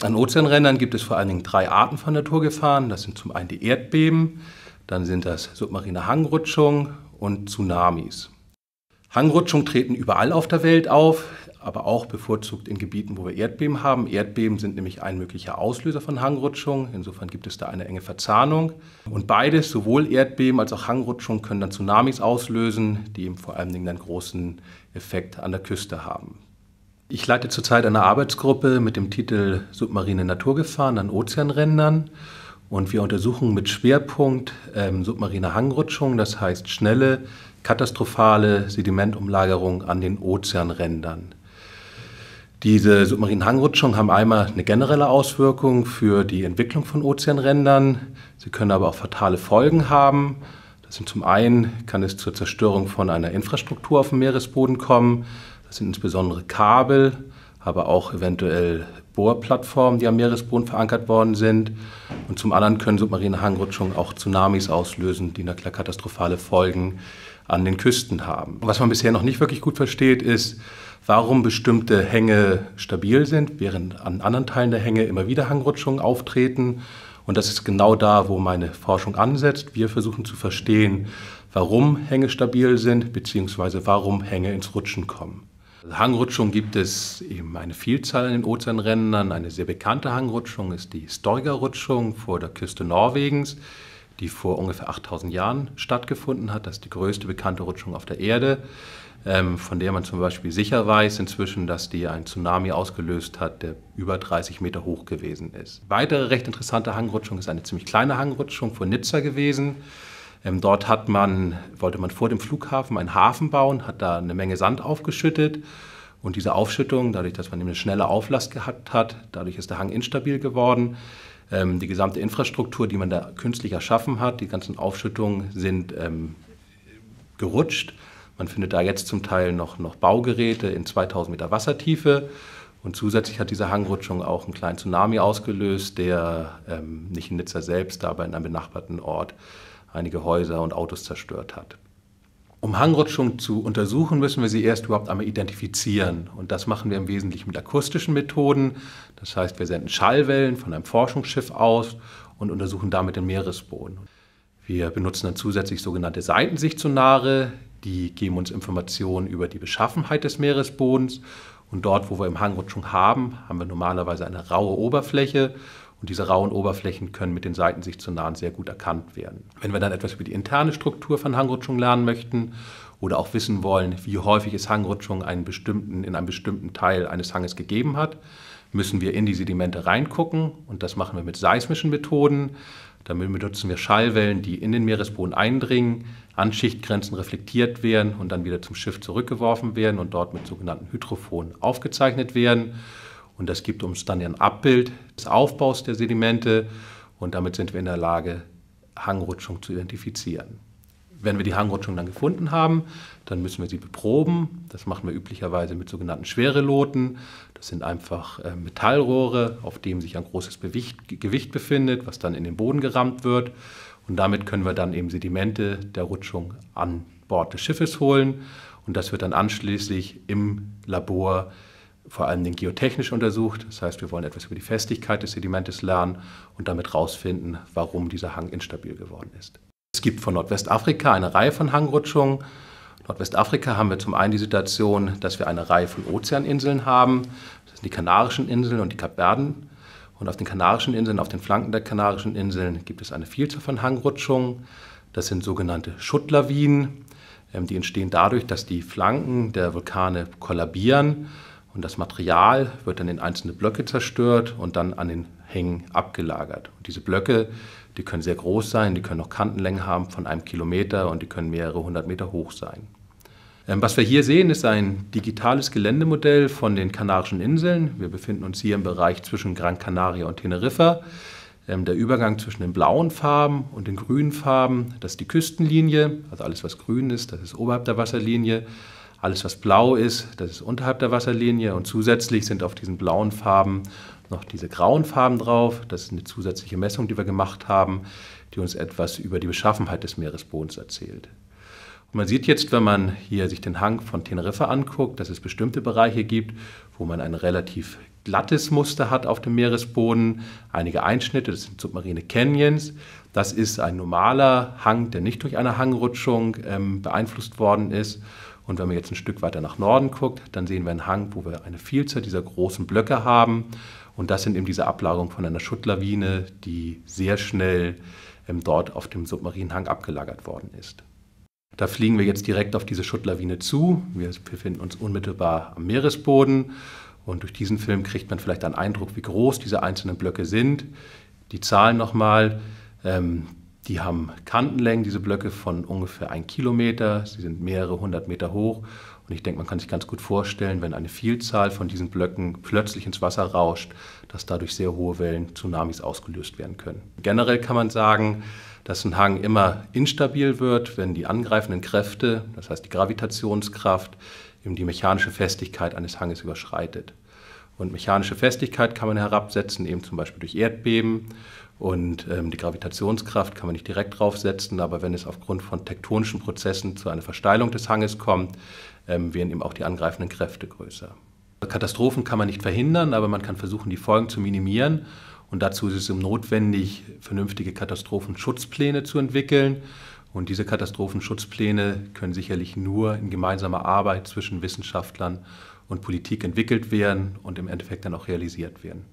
An Ozeanrändern gibt es vor allen Dingen drei Arten von Naturgefahren. Das sind zum einen die Erdbeben, dann sind das submarine Hangrutschungen und Tsunamis. Hangrutschungen treten überall auf der Welt auf, aber auch bevorzugt in Gebieten, wo wir Erdbeben haben. Erdbeben sind nämlich ein möglicher Auslöser von Hangrutschungen. Insofern gibt es da eine enge Verzahnung. Und beides, sowohl Erdbeben als auch Hangrutschungen, können dann Tsunamis auslösen, die eben vor allen Dingen einen großen Effekt an der Küste haben. Ich leite zurzeit eine Arbeitsgruppe mit dem Titel Submarine Naturgefahren an Ozeanrändern. Und wir untersuchen mit Schwerpunkt ähm, submarine Hangrutschungen, das heißt schnelle, katastrophale Sedimentumlagerung an den Ozeanrändern. Diese submarinen Hangrutschungen haben einmal eine generelle Auswirkung für die Entwicklung von Ozeanrändern. Sie können aber auch fatale Folgen haben. Das sind zum einen kann es zur Zerstörung von einer Infrastruktur auf dem Meeresboden kommen. Das sind insbesondere Kabel, aber auch eventuell Bohrplattformen, die am Meeresboden verankert worden sind. Und zum anderen können submarine Hangrutschungen auch Tsunamis auslösen, die natürlich katastrophale Folgen an den Küsten haben. Was man bisher noch nicht wirklich gut versteht, ist, warum bestimmte Hänge stabil sind, während an anderen Teilen der Hänge immer wieder Hangrutschungen auftreten. Und das ist genau da, wo meine Forschung ansetzt. Wir versuchen zu verstehen, warum Hänge stabil sind, beziehungsweise warum Hänge ins Rutschen kommen. Hangrutschung gibt es eben eine Vielzahl in den Ozeanrändern. Eine sehr bekannte Hangrutschung ist die Storger-Rutschung vor der Küste Norwegens, die vor ungefähr 8000 Jahren stattgefunden hat. Das ist die größte bekannte Rutschung auf der Erde, ähm, von der man zum Beispiel sicher weiß inzwischen, dass die einen Tsunami ausgelöst hat, der über 30 Meter hoch gewesen ist. Weitere recht interessante Hangrutschung ist eine ziemlich kleine Hangrutschung vor Nizza gewesen. Ähm, dort hat man, wollte man vor dem Flughafen einen Hafen bauen, hat da eine Menge Sand aufgeschüttet. Und diese Aufschüttung, dadurch, dass man eine schnelle Auflast gehabt hat, dadurch ist der Hang instabil geworden. Ähm, die gesamte Infrastruktur, die man da künstlich erschaffen hat, die ganzen Aufschüttungen sind ähm, gerutscht. Man findet da jetzt zum Teil noch, noch Baugeräte in 2000 Meter Wassertiefe. Und zusätzlich hat diese Hangrutschung auch einen kleinen Tsunami ausgelöst, der ähm, nicht in Nizza selbst, aber in einem benachbarten Ort einige Häuser und Autos zerstört hat. Um Hangrutschung zu untersuchen, müssen wir sie erst überhaupt einmal identifizieren. Und das machen wir im Wesentlichen mit akustischen Methoden. Das heißt, wir senden Schallwellen von einem Forschungsschiff aus und untersuchen damit den Meeresboden. Wir benutzen dann zusätzlich sogenannte Seitensichtssonare. Die geben uns Informationen über die Beschaffenheit des Meeresbodens. Und dort, wo wir im Hangrutschung haben, haben wir normalerweise eine raue Oberfläche und diese rauen Oberflächen können mit den Seitensichtssonaren sehr gut erkannt werden. Wenn wir dann etwas über die interne Struktur von Hangrutschungen lernen möchten oder auch wissen wollen, wie häufig es Hangrutschungen einen bestimmten, in einem bestimmten Teil eines Hanges gegeben hat, müssen wir in die Sedimente reingucken und das machen wir mit seismischen Methoden. Damit benutzen wir Schallwellen, die in den Meeresboden eindringen, an Schichtgrenzen reflektiert werden und dann wieder zum Schiff zurückgeworfen werden und dort mit sogenannten Hydrophonen aufgezeichnet werden. Und das gibt uns dann ein Abbild des Aufbaus der Sedimente und damit sind wir in der Lage, Hangrutschung zu identifizieren. Wenn wir die Hangrutschung dann gefunden haben, dann müssen wir sie beproben. Das machen wir üblicherweise mit sogenannten Schwereloten. Das sind einfach äh, Metallrohre, auf dem sich ein großes Gewicht befindet, was dann in den Boden gerammt wird. Und damit können wir dann eben Sedimente der Rutschung an Bord des Schiffes holen. Und das wird dann anschließend im Labor vor allem den geotechnisch untersucht. Das heißt, wir wollen etwas über die Festigkeit des Sedimentes lernen und damit herausfinden, warum dieser Hang instabil geworden ist. Es gibt von Nordwestafrika eine Reihe von Hangrutschungen. Nordwestafrika haben wir zum einen die Situation, dass wir eine Reihe von Ozeaninseln haben. Das sind die Kanarischen Inseln und die Kapverden. Und auf den Kanarischen Inseln, auf den Flanken der Kanarischen Inseln gibt es eine Vielzahl von Hangrutschungen. Das sind sogenannte Schuttlawinen. Ähm, die entstehen dadurch, dass die Flanken der Vulkane kollabieren und das Material wird dann in einzelne Blöcke zerstört und dann an den Hängen abgelagert. Und diese Blöcke, die können sehr groß sein, die können auch Kantenlängen haben von einem Kilometer und die können mehrere hundert Meter hoch sein. Ähm, was wir hier sehen, ist ein digitales Geländemodell von den Kanarischen Inseln. Wir befinden uns hier im Bereich zwischen Gran Canaria und Teneriffa. Ähm, der Übergang zwischen den blauen Farben und den grünen Farben, das ist die Küstenlinie, also alles, was grün ist, das ist oberhalb der Wasserlinie. Alles, was blau ist, das ist unterhalb der Wasserlinie und zusätzlich sind auf diesen blauen Farben noch diese grauen Farben drauf. Das ist eine zusätzliche Messung, die wir gemacht haben, die uns etwas über die Beschaffenheit des Meeresbodens erzählt. Und man sieht jetzt, wenn man hier sich den Hang von Teneriffa anguckt, dass es bestimmte Bereiche gibt, wo man eine relativ glattes Muster hat auf dem Meeresboden, einige Einschnitte, das sind submarine Canyons. Das ist ein normaler Hang, der nicht durch eine Hangrutschung ähm, beeinflusst worden ist. Und wenn man jetzt ein Stück weiter nach Norden guckt, dann sehen wir einen Hang, wo wir eine Vielzahl dieser großen Blöcke haben. Und das sind eben diese Ablagerungen von einer Schuttlawine, die sehr schnell ähm, dort auf dem submarinen Hang abgelagert worden ist. Da fliegen wir jetzt direkt auf diese Schuttlawine zu. Wir befinden uns unmittelbar am Meeresboden. Und durch diesen Film kriegt man vielleicht einen Eindruck, wie groß diese einzelnen Blöcke sind. Die Zahlen nochmal. Ähm, die haben Kantenlängen, diese Blöcke von ungefähr ein Kilometer. Sie sind mehrere hundert Meter hoch. Und ich denke, man kann sich ganz gut vorstellen, wenn eine Vielzahl von diesen Blöcken plötzlich ins Wasser rauscht, dass dadurch sehr hohe Wellen, Tsunamis ausgelöst werden können. Generell kann man sagen, dass ein Hang immer instabil wird, wenn die angreifenden Kräfte, das heißt die Gravitationskraft, eben die mechanische Festigkeit eines Hanges überschreitet. Und mechanische Festigkeit kann man herabsetzen, eben zum Beispiel durch Erdbeben. Und ähm, die Gravitationskraft kann man nicht direkt draufsetzen, aber wenn es aufgrund von tektonischen Prozessen zu einer Versteilung des Hanges kommt, ähm, werden eben auch die angreifenden Kräfte größer. Katastrophen kann man nicht verhindern, aber man kann versuchen, die Folgen zu minimieren. Und dazu ist es notwendig, vernünftige Katastrophenschutzpläne zu entwickeln. Und diese Katastrophenschutzpläne können sicherlich nur in gemeinsamer Arbeit zwischen Wissenschaftlern und Politik entwickelt werden und im Endeffekt dann auch realisiert werden.